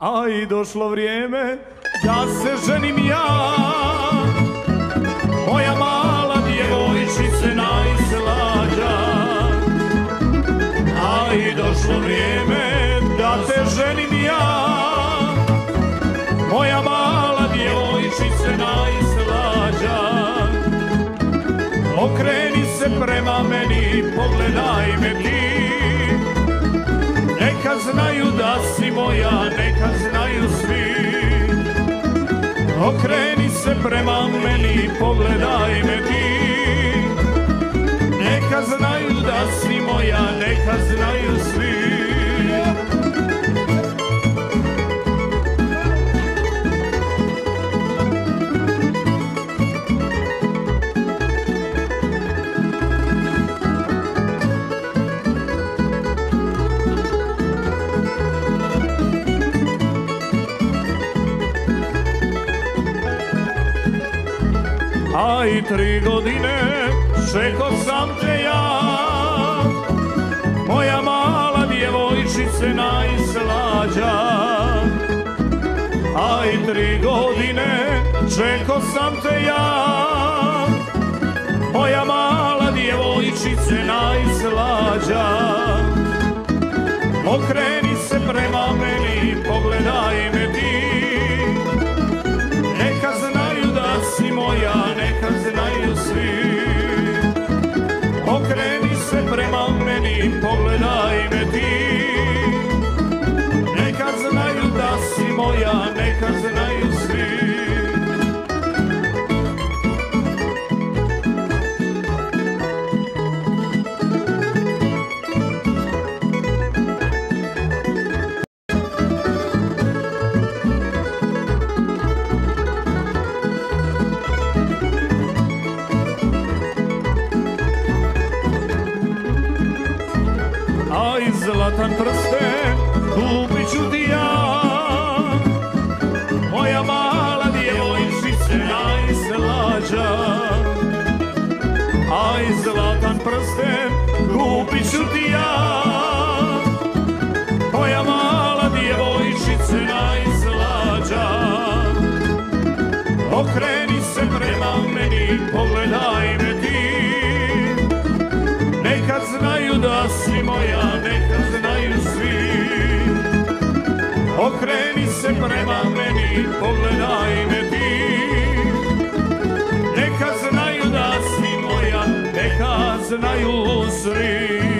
A i došlo vrijeme da se ženim ja. Moja mala djevojčice najslađa. A i došlo vrijeme da te ženim ja. Moja mala djevojčice najslađa. Okreni se prema meni, pogledaj me ti Okreni se prema meni, pogledaj me ti. Neka znaju da si moja, neka znaju svi A i tri godine čeko sam te ja. Moja mala djevojčice najslađa. A i tri godine čeko sam te ja. Moja mala djevojčice najslađa se prema meni, pogledaj me ti. Neka znaju da si moja, neka zlatan prsten kupit ću ti ja. Moja mala djevojčice najslađa A i zlatan prsten kupit ću ti ja. Moja mala djevojčice najslađa Okreni se prema meni, pogledaj me ti. Neka znaju da si moja, pogledaj me ti. Neka znaju da si moja, neka znaju svi